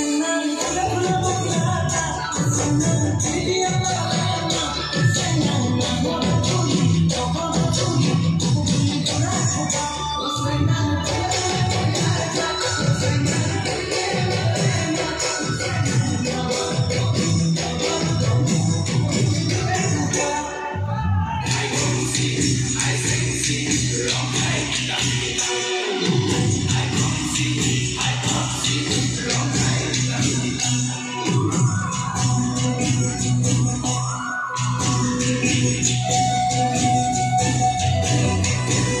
You. Thank you.